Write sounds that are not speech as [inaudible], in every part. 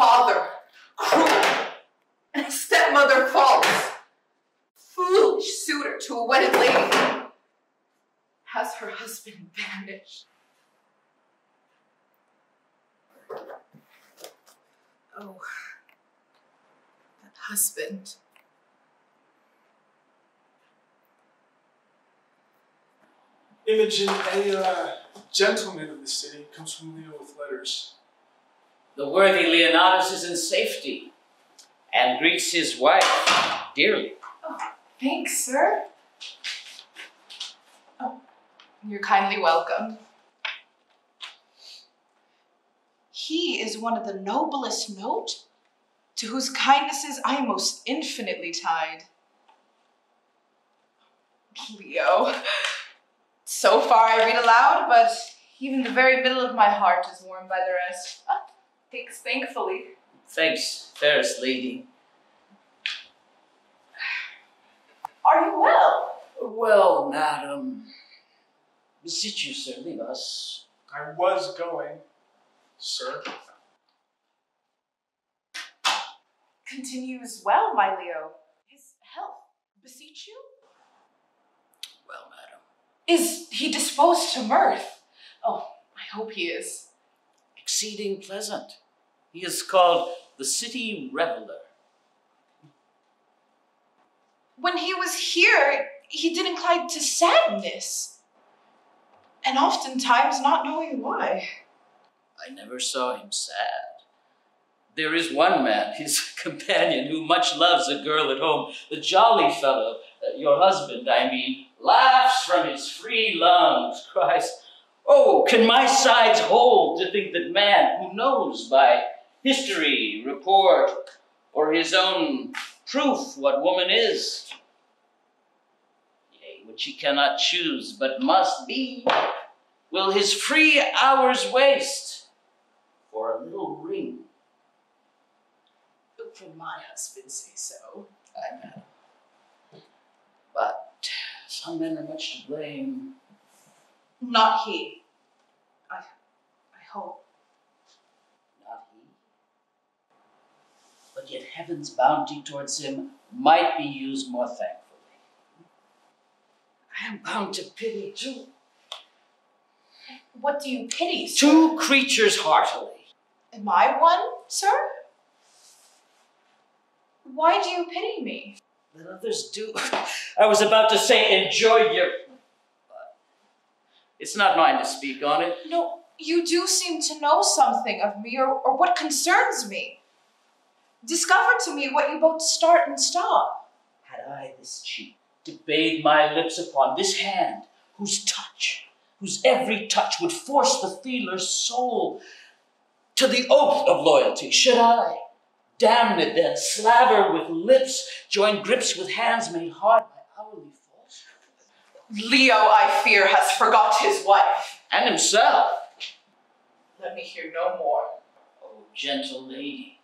father cruel, and a stepmother false, foolish suitor to a wedded lady, has her husband [laughs] banished. Oh, that husband. Imogen, a uh, gentleman of the city comes from Leo with letters. The worthy Leonatus is in safety and greets his wife dearly. Oh, thanks, sir. Oh, you're kindly welcome. He is one of the noblest note, to whose kindnesses I am most infinitely tied. Leo. So far I read aloud, but even the very middle of my heart is warmed by the rest. Ah, Thanks, thankfully. Thanks, fairest lady. Are you well? Well, madam, beseech you, sir, leave us. I was going, sir. Continues well, my Leo. His health, beseech you? Well, madam, Is he disposed to mirth? Oh, I hope he is. Exceeding pleasant. He is called the city reveler. When he was here, he did incline to sadness. And oftentimes not knowing why. I never saw him sad. There is one man, his [laughs] companion, who much loves a girl at home. The jolly fellow, uh, your husband, I mean, laughs from his free lungs, [laughs] cries, Oh, can my sides hold to think that man who knows by history, report, or his own proof what woman is, yea, which he cannot choose but must be, will his free hours waste for a little ring? From my husband say so. I know. But some men are much to blame. Not he. I I hope. Not he. But yet heaven's bounty towards him might be used more thankfully. I am bound to pity two, What do you pity, sir? two creatures heartily. Am I one, sir? Why do you pity me? Let others do. [laughs] I was about to say, enjoy your. It's not mine to speak on it. No, you do seem to know something of me or, or what concerns me. Discover to me what you both start and stop. Had I this cheek to bathe my lips upon, this hand, whose touch, whose every touch would force the feeler's soul to the oath of loyalty, should I, damned then, slaver with lips, join grips with hands made hard by hourly Leo, I fear, has forgot his wife. and himself? Let me hear no more. O gentle lady,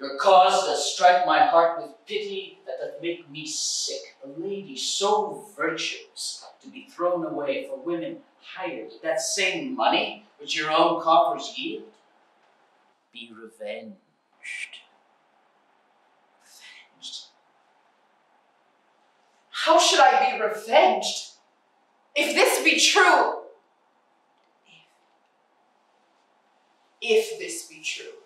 your cause does strike my heart with pity that doth make me sick. A lady so virtuous to be thrown away for women hired with that same money which your own coffers yield. Be. Revenged. How should I be revenged? If this be true, if, if this be true,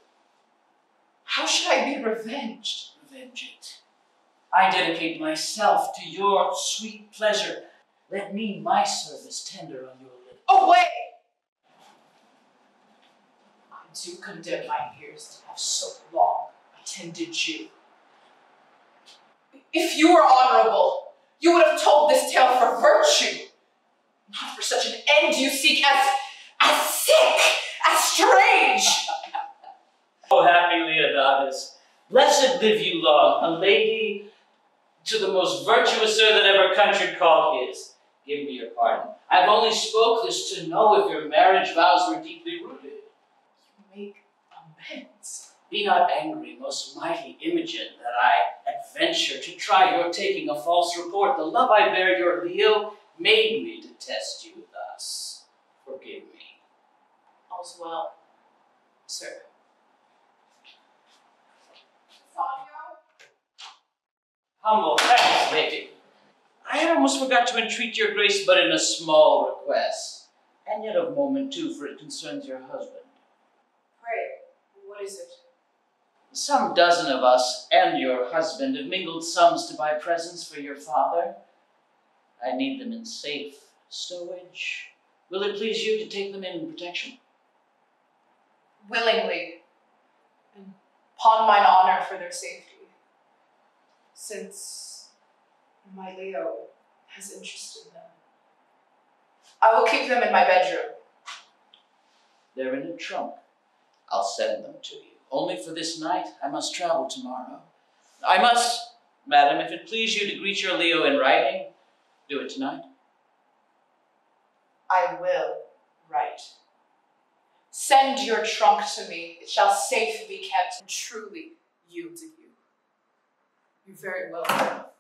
how should I be revenged? Revenge it. I dedicate myself to your sweet pleasure. Let me my service tender on your lips. Away! I do condemn my ears to have so long attended you. If you were honorable, you would have told this tale for virtue, not for such an end you seek as, as sick, as strange. [laughs] oh, happy Leonatus, blessed live you long, a lady to the most virtuous sir that ever country called his. Give me your pardon. I've only spoke this to know if your marriage vows were deeply rooted. You make amends. Be not angry, most mighty Imogen, that I adventure to try your taking a false report. The love I bear your Leo made me to test you thus. Forgive me. All's well, sir. Fabio? Humble thanks, lady. I had almost forgot to entreat your grace but in a small request, and yet of moment too, for it concerns your husband. Pray, what is it? Some dozen of us and your husband have mingled sums to buy presents for your father. I need them in safe stowage. Will it please you to take them in protection? Willingly, and upon mine honor for their safety, since my Leo has interest in them. I will keep them in my bedroom. They're in a trunk. I'll send them to you. Only for this night, I must travel tomorrow. I must, madam, if it please you to greet your Leo in writing, do it tonight. I will write. Send your trunk to me. It shall safe be kept and truly yield to you. You're very welcome.